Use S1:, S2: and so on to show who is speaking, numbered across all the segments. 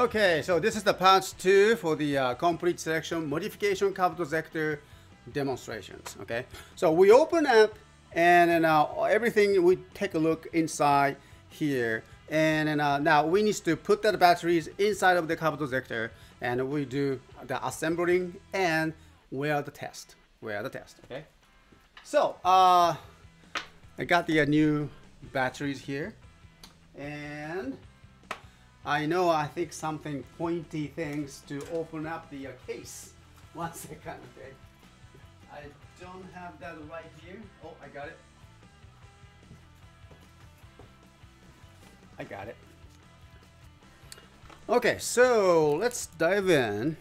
S1: Okay, so this is the part two for the uh, complete selection modification Kabuto Zector demonstrations. Okay, so we open up and then uh, everything we take a look inside here and then, uh, now we need to put the batteries inside of the Kabuto Zector and we do the assembling and wear the test. Wear the test, okay? So, uh, I got the uh, new batteries here and I know I think something pointy things to open up the uh, case. One second, okay? I don't have that right here. Oh, I got it. I got it. Okay, so let's dive in.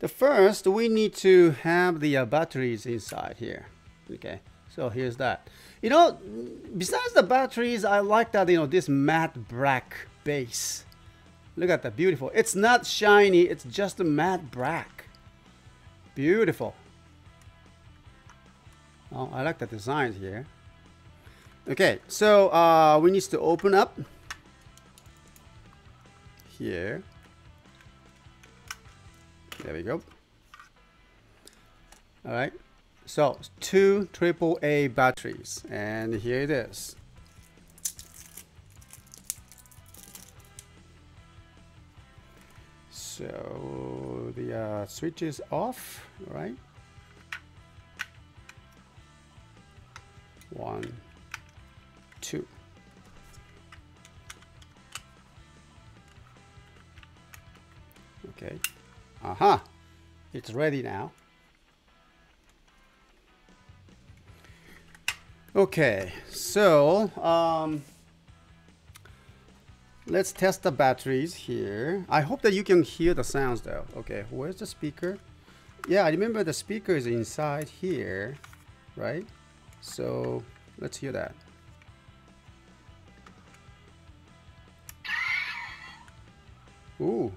S1: The first, we need to have the uh, batteries inside here. Okay, so here's that. You know, besides the batteries, I like that, you know, this matte black base. Look at that, beautiful. It's not shiny, it's just a matte black. Beautiful. Oh, I like the designs here. Okay, so uh, we need to open up here. There we go. All right. So two AAA batteries, and here it is. So the uh, switch is off, right? One, two. Okay. Aha. Uh -huh. It's ready now. Okay, so um, let's test the batteries here. I hope that you can hear the sounds though. Okay, where's the speaker? Yeah, I remember the speaker is inside here, right? So let's hear that. Ooh,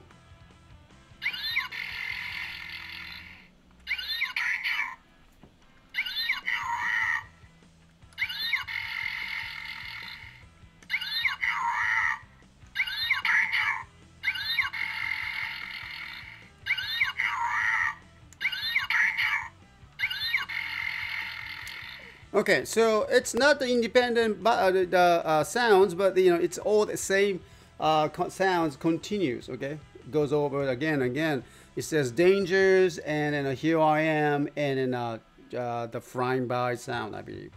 S1: Okay, so it's not the independent but uh, the uh, sounds, but you know it's all the same uh, sounds continues. Okay, goes over again again. It says dangers, and then here I am, and then uh, uh, the flying by sound, I believe.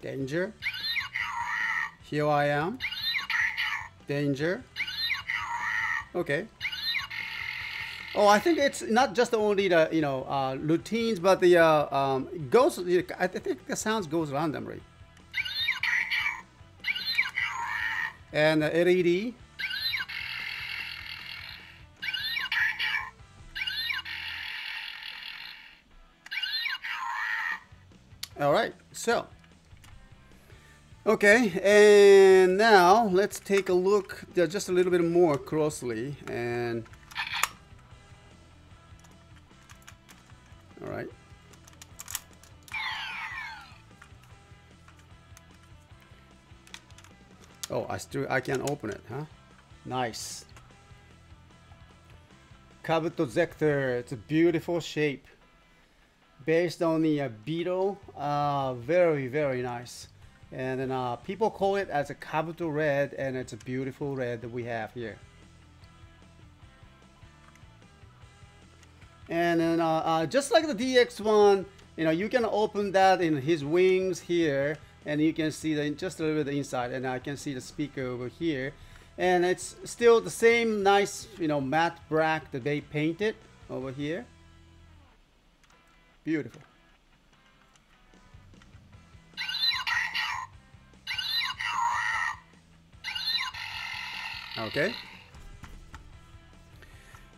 S1: Danger. Here I am. Danger. Okay. Oh, I think it's not just only the you know uh, routines, but the uh, um, goes. I think the sounds goes randomly. And the LED. All right, so. Okay, and now let's take a look just a little bit more closely and Oh, I still I can open it, huh? Nice. Kabuto Zector, it's a beautiful shape. Based on the uh, beetle, uh, very, very nice. And then uh, people call it as a Kabuto red, and it's a beautiful red that we have here. And then uh, uh, just like the DX1, you know, you can open that in his wings here and you can see the, just a little bit inside and I can see the speaker over here. And it's still the same nice, you know, matte black that they painted over here. Beautiful. Okay.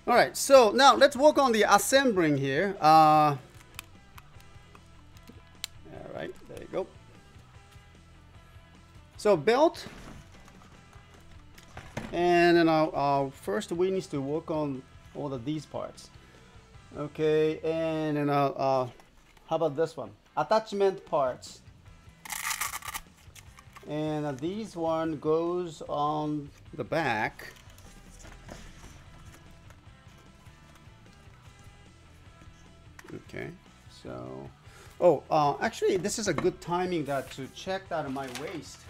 S1: All right, so now let's work on the assembling here. Uh, So belt, and then I'll, I'll, first we need to work on all of these parts. Okay, and then I'll, how about this one? Attachment parts. and uh, these one goes on the back. Okay, so, oh, uh, actually, this is a good timing that to check that my waist,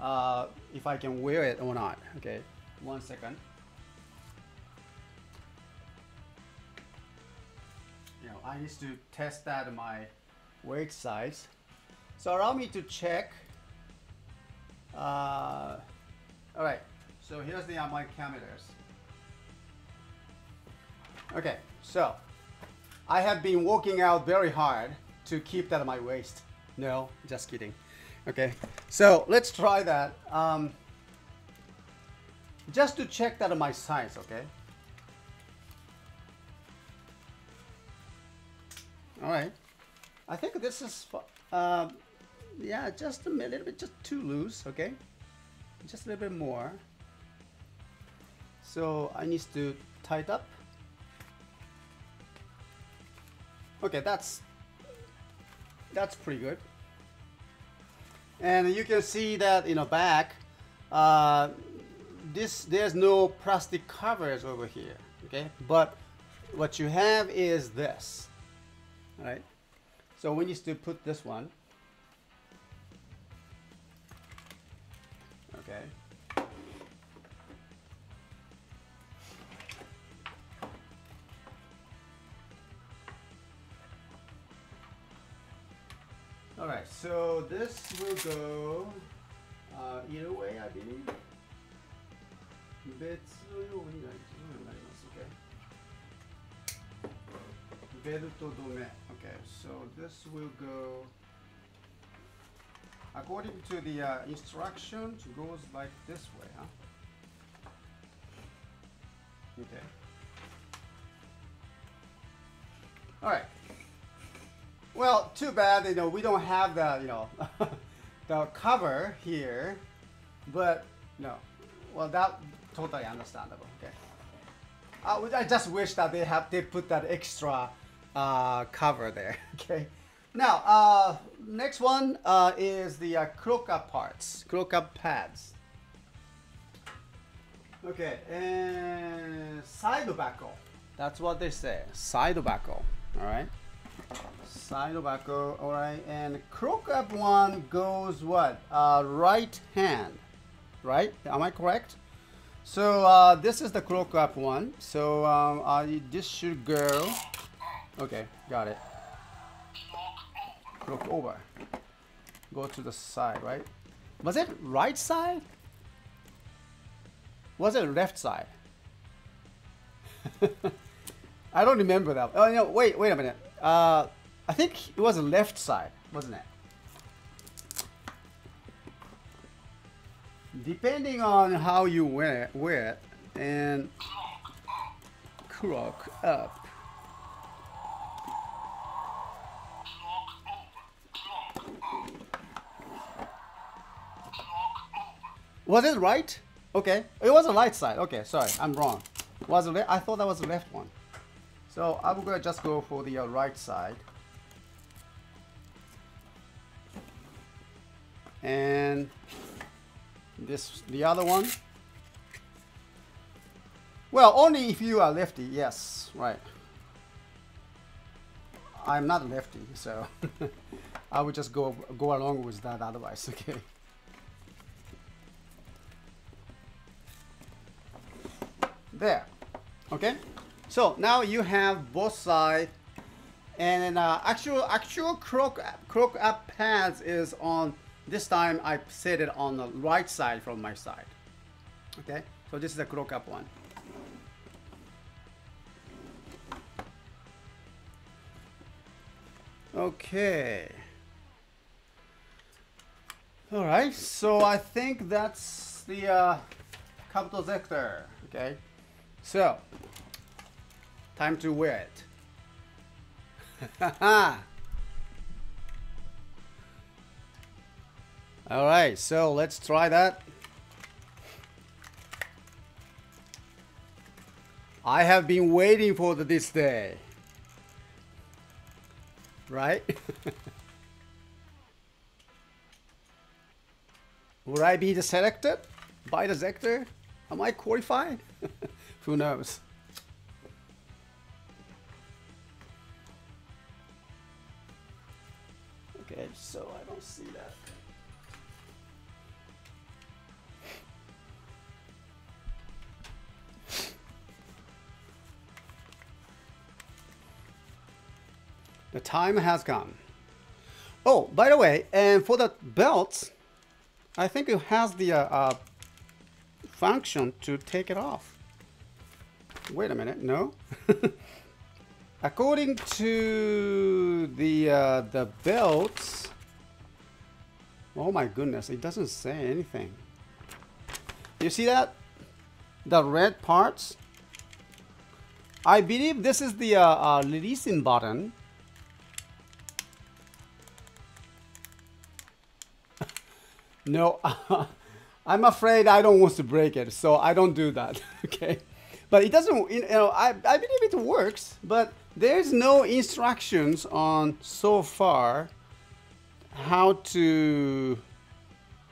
S1: uh, if I can wear it or not. Okay, one second. You know, I need to test that my waist size. So allow me to check. Uh, all right, so here's the uh, my cameras. Okay, so I have been working out very hard to keep that my waist. No, just kidding. Okay, so let's try that. Um, just to check that my size, okay? All right. I think this is, uh, yeah, just a little bit, just too loose, okay? Just a little bit more. So I need to tighten up. Okay, that's that's pretty good. And you can see that in the back, uh, this there's no plastic covers over here. Okay, but what you have is this. All right. So we need to put this one. Okay. so this will go uh, either way, I believe. Oh, okay. Okay, so this will go according to the uh, instruction. It goes like this way, huh? Okay. All right. Well, too bad, you know, we don't have the, you know, the cover here, but no. Well, that totally understandable. Okay. Uh, I just wish that they have they put that extra uh, cover there. Okay. Now, uh, next one uh, is the uh, parts, up pads. Okay, and side buckle. That's what they say. Side buckle. All right side tobacco, all right, and clock up one goes what? Uh, right hand, right? Am I correct? So uh, this is the clock up one. So um, uh, this should go. Okay, got it. Crook over. Go to the side, right? Was it right side? Was it left side? I don't remember that. Oh no! Wait, wait a minute. Uh, I think it was the left side, wasn't it? Depending on how you wear it, wear it and clock up. Was it right? Okay, it was the right side. Okay, sorry, I'm wrong. Was it? I thought that was the left one. So I'm gonna just go for the uh, right side. and this the other one. Well only if you are lefty yes right. I'm not lefty so I would just go go along with that otherwise okay. There okay so now you have both sides and uh, actual actual crook clock up pads is on this time I set it on the right side from my side. Okay, so this is the clock up one. Okay. All right, so I think that's the uh, Kabuto Zector. Okay, so time to wear it. All right, so let's try that. I have been waiting for this day. Right? Would I be the selected by the Zector? Am I qualified? Who knows? Okay, so I don't see that. The time has come. Oh, by the way, and for the belt, I think it has the uh, uh, function to take it off. Wait a minute, no? According to the uh, the belts, oh my goodness, it doesn't say anything. You see that? The red parts? I believe this is the uh, uh, releasing button No, I'm afraid I don't want to break it, so I don't do that. okay, but it doesn't. You know, I I believe it works, but there's no instructions on so far how to...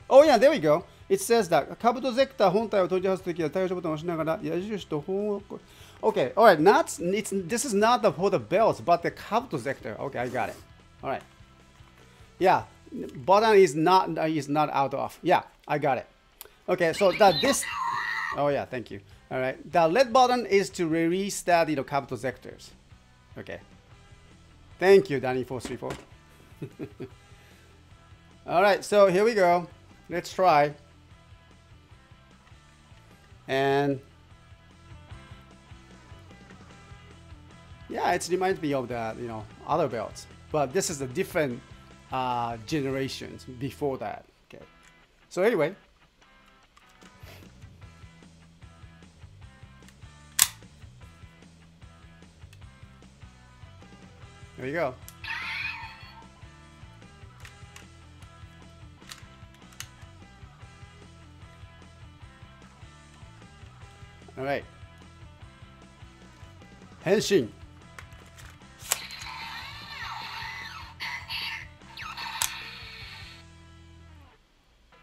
S1: Oh yeah, there we go. It says that カブトゼクター本体を取り外すときは対応ボタンを押しながら矢印と方向 Okay, alright, not, it's, this is not the, for the belts, but the カブトゼクター Okay, I got it. Alright. Yeah, button is not, uh, is not out of. Yeah, I got it. Okay, so that this... Oh yeah, thank you. Alright, the red button is to release that, you know, Kabuto Zectors. Okay. Thank you, Danny four three four. All right, so here we go. Let's try. And yeah, it reminds me of the you know other belts, but this is a different uh, generations before that. Okay. So anyway. There you go. All right. Henshin.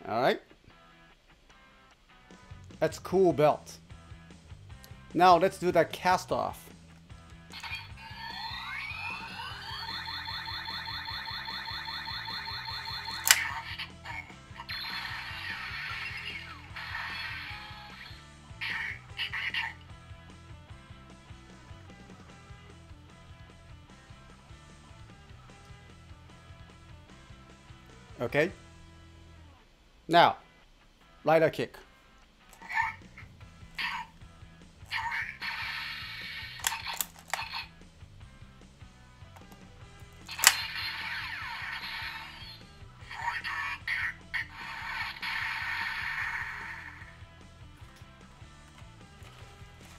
S1: All right. That's cool belt. Now let's do that cast off. Okay. Now, rider kick.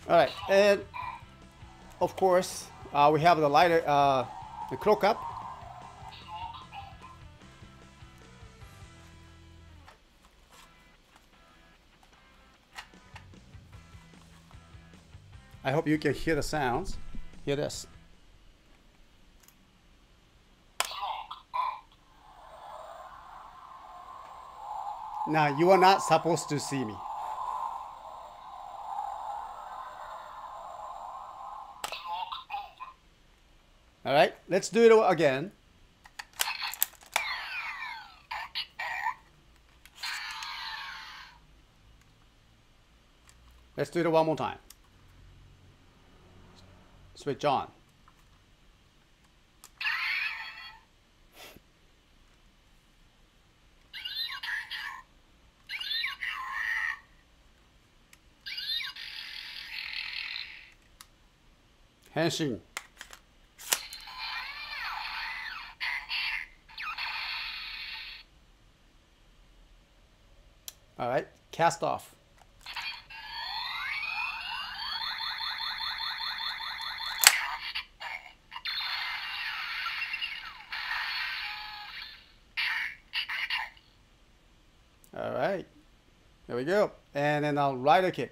S1: All right, and of course, uh, we have the lighter, uh, the clock up. I hope you can hear the sounds. Hear this. Now, you are not supposed to see me. All right, let's do it again. Let's do it one more time. Switch on. Henshin. All right, cast off. we go. And then I'll rider kick.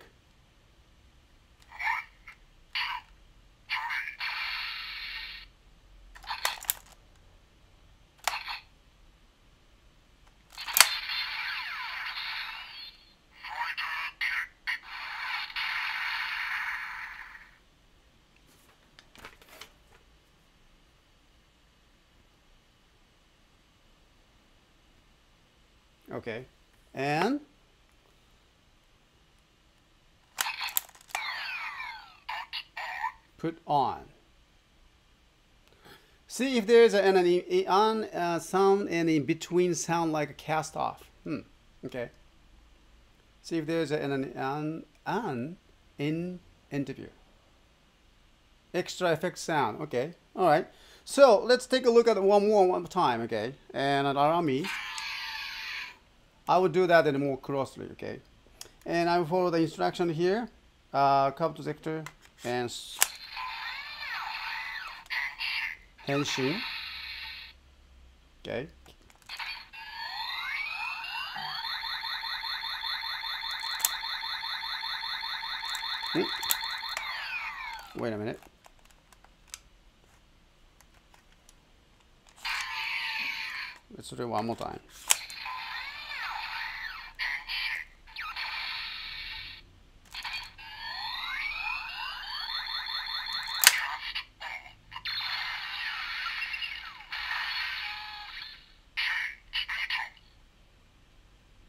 S1: Okay. And put on. See if there's an, an on uh, sound and in between sound like a cast off. Hmm. Okay. See if there's an an an in interview. Extra effect sound. Okay. All right. So let's take a look at one more one time. Okay. And allow me. I will do that in more closely. Okay. And I will follow the instruction here. Uh, to sector and henshin. Okay. Wait a minute. Let's do it one more time.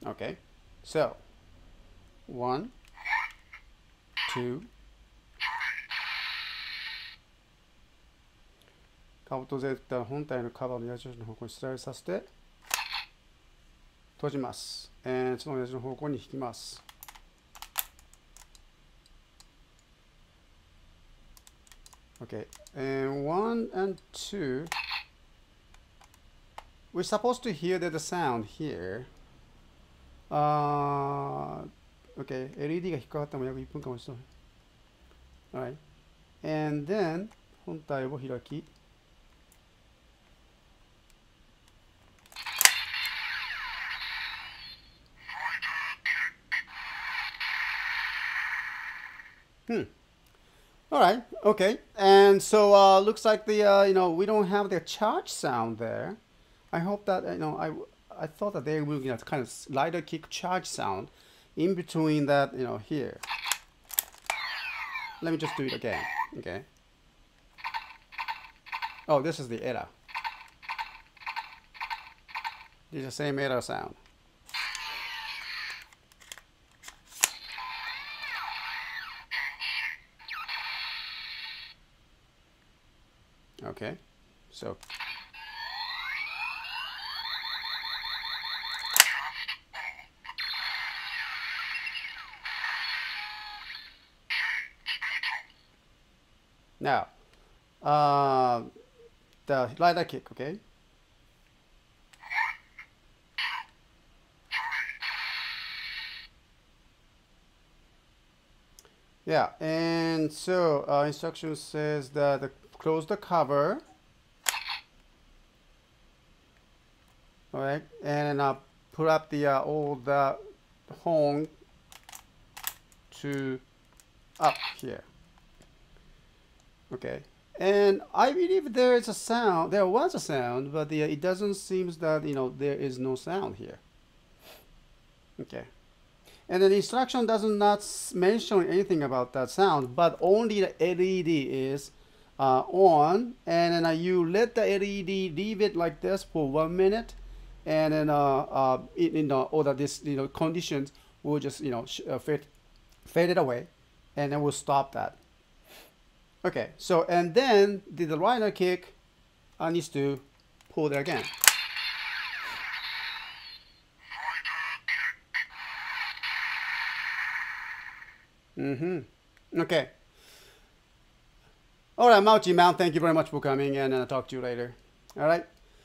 S1: Okay, so one, two, カブトゼータ本体のカバーの矢印の方向にスライドさせて閉じます。えー、その矢印の方向に引きます。Okay, and one and two, we're supposed to hear the sound here. Uh, okay, LED が引っかかっても約1分間押しそう。Alright. And then, 本体を開き、Hmm. All right. Okay. And so uh, looks like the uh, you know we don't have the charge sound there. I hope that you know I I thought that they will you know kind of rider kick charge sound in between that you know here. Let me just do it again. Okay. Oh, this is the error. This is the same error sound. Okay, so now uh, the rider kick, okay? Yeah, and so uh, instruction says that the close the cover. All right, and uh, put up the uh, all the horn to up here. Okay, and I believe there is a sound. There was a sound, but the, it doesn't seem that you know there is no sound here. Okay. And the instruction does not mention anything about that sound, but only the LED is uh, on and then uh, you let the LED leave it like this for one minute and then uh, uh, in, in the, all the this you know conditions will just you know uh, fade, fade it away and then we'll stop that okay so and then the, the rider kick I need to pull there again mm-hmm okay all right, Mauchi Mount, thank you very much for coming and I'll talk to you later. All right.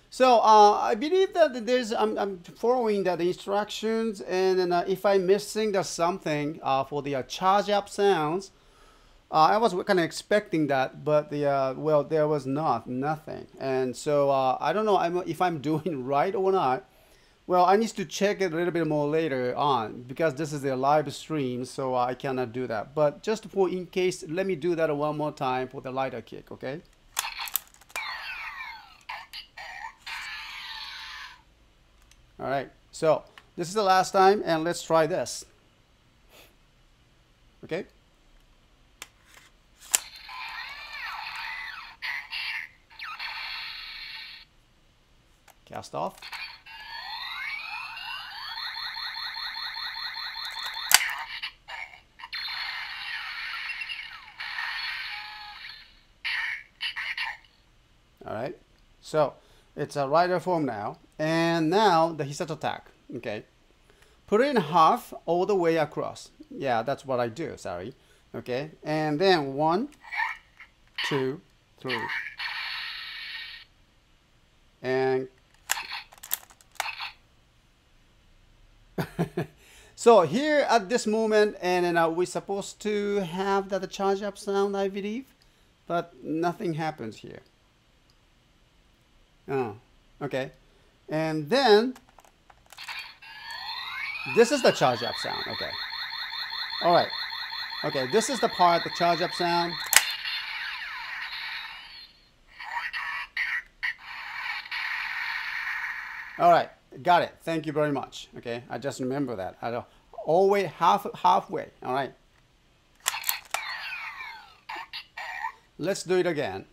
S1: So uh, I believe that there's, I'm, I'm following the, the instructions and then, uh, if I'm missing there's something uh, for the uh, charge up sounds, uh, I was kind of expecting that, but the, uh, well, there was not, nothing. And so I don't know if I'm doing right or not. Well, I need to check it a little bit more later on because this is a live stream, so I cannot do that. But just for in case, let me do that one more time for the rider kick, okay? All right, so this is the last time and let's try this. Okay? Cast off. All right, so it's a rider form now. And now the Hisato attack, okay. Put it in half all the way across. Yeah, that's what I do, sorry. Okay, and then one, two, three. And so here at this moment, and uh, we're supposed to have that the charge up sound, I believe, but nothing happens here. Oh, okay. And then this is the charge up sound. Okay. All right. Okay, this is the part, the charge up sound. All right, got it. Thank you very much. Okay, I just remember that. I don't always half halfway. All right. Let's do it again.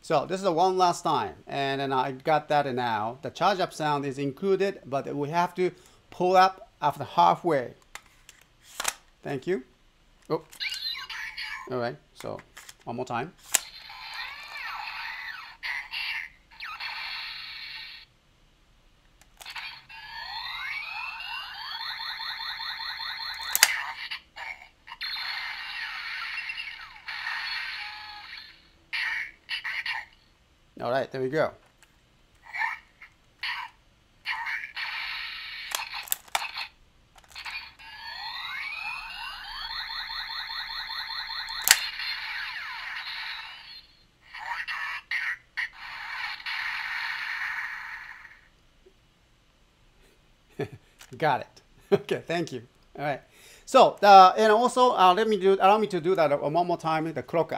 S1: So this is the one last time, and then I got that now. The charge up sound is included, but we have to pull up after halfway. Thank you. Oh, all right. So one more time. Right, there we go. Got it. Okay, thank you. All right. So, uh, and also, uh, let me do, allow me to do that one more time, the clock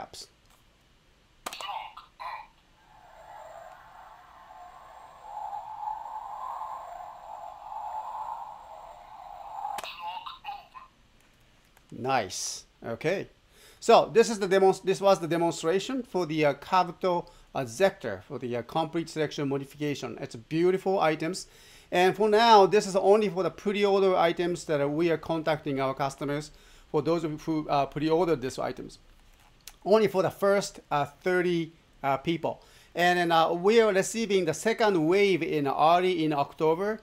S1: Nice. Okay. So this is the demo. This was the demonstration for the uh, Kabuto uh, Zector for the uh, complete selection modification. It's beautiful items. And for now, this is only for the pre-order items that we are contacting our customers. For those who uh, pre-ordered these items, only for the first uh, 30 uh, people. And then uh, we are receiving the second wave in early in October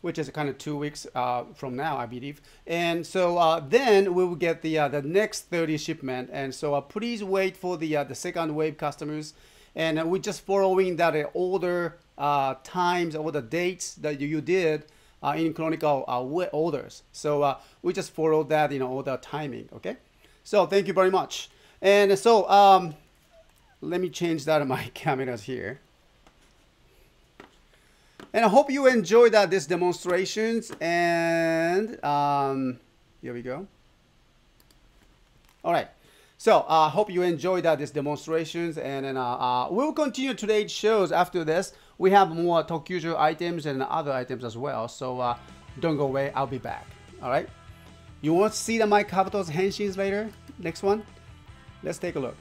S1: which is kind of two weeks uh, from now, I believe. And so uh, then we will get the uh, the next 30 shipment. And so uh, please wait for the uh, the second wave customers. And uh, we're just following that order times or the dates that you, did in Chronicle orders. So we just follow that, you know, all the timing. Okay. So thank you very much. And so um, let me change that on my cameras here. And I hope you enjoyed that this demonstrations and um, here we go. All right. So I uh, hope you enjoyed that this demonstrations and, and uh, uh, we'll continue today's shows after this. We have more ToQger items and other items as well. So uh, don't go away. I'll be back. All right. You want to see the my Kabuto's Henshins later? Next one? Let's take a look.